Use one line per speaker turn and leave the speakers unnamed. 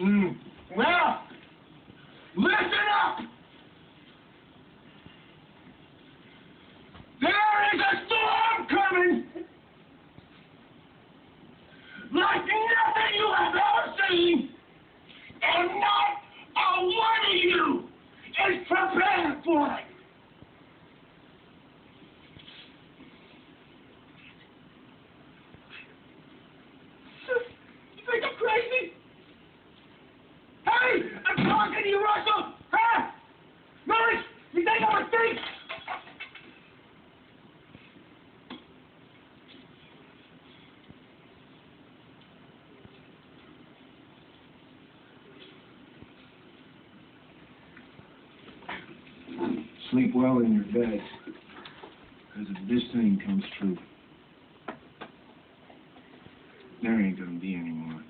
Mm. Well, listen up. There is a storm coming like nothing you have ever seen, and not a one of you is prepared for it. Sleep well in your bed. Because if this thing comes true, there ain't gonna be any more.